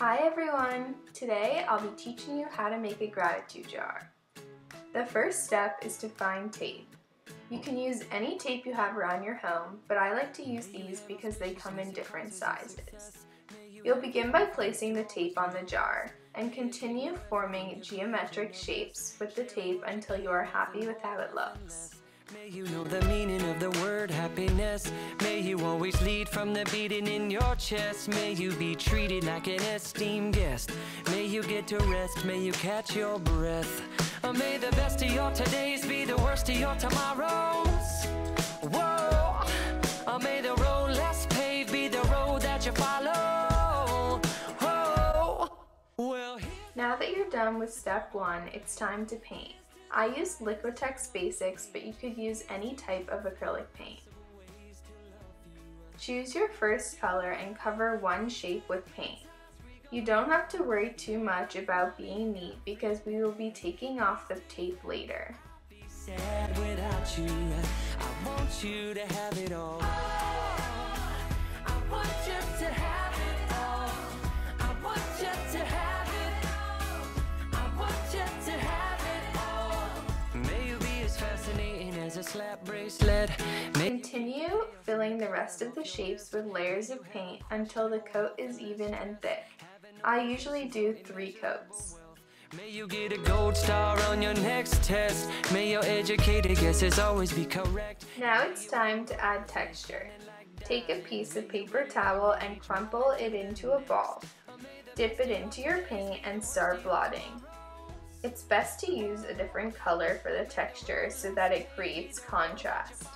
Hi everyone! Today I'll be teaching you how to make a gratitude jar. The first step is to find tape. You can use any tape you have around your home, but I like to use these because they come in different sizes. You'll begin by placing the tape on the jar and continue forming geometric shapes with the tape until you are happy with how it looks. May you know the meaning of the word happiness. May you always lead from the beating in your chest. May you be treated like an esteemed guest. May you get to rest. May you catch your breath. Or may the best of your todays be the worst of your tomorrows. Whoa. Or may the road less paved be the road that you follow. Whoa. Well, now that you're done with step one, it's time to paint. I used Liquitex Basics, but you could use any type of acrylic paint. Choose your first color and cover one shape with paint. You don't have to worry too much about being neat because we will be taking off the tape later. Filling the rest of the shapes with layers of paint until the coat is even and thick. I usually do three coats. May you get a gold star on your next test. May your educated guesses always be correct. Now it's time to add texture. Take a piece of paper towel and crumple it into a ball. Dip it into your paint and start blotting. It's best to use a different color for the texture so that it creates contrast.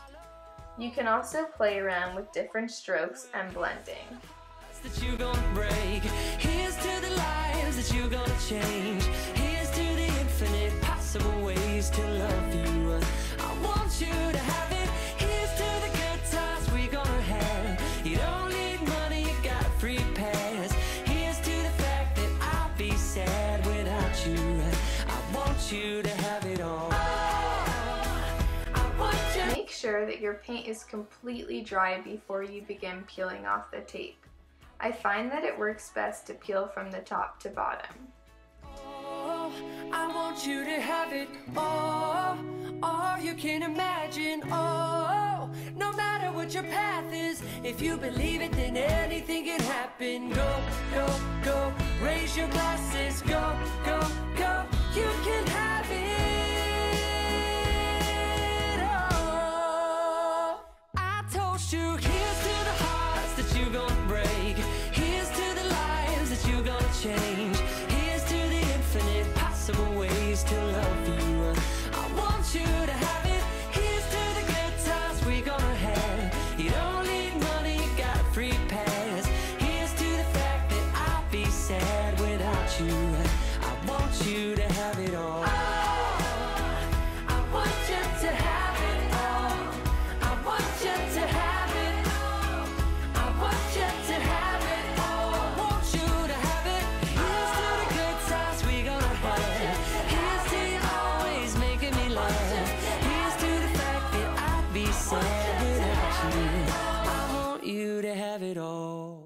You can also play around with different strokes and blending. that you that your paint is completely dry before you begin peeling off the tape. I find that it works best to peel from the top to bottom. Oh, I want you to have it all, all you can imagine. Oh, no matter what your path is, if you believe it, then anything can happen. Go, go, go, raise your glasses. you to have it all. Oh, I want you to have it all. I want you to have it all. I want you to have it all. I want you to have it. Here's to the good times we gonna have. Here's to you always making me laugh. Here's to the fact that I'd be sad without you. I want you to have it all.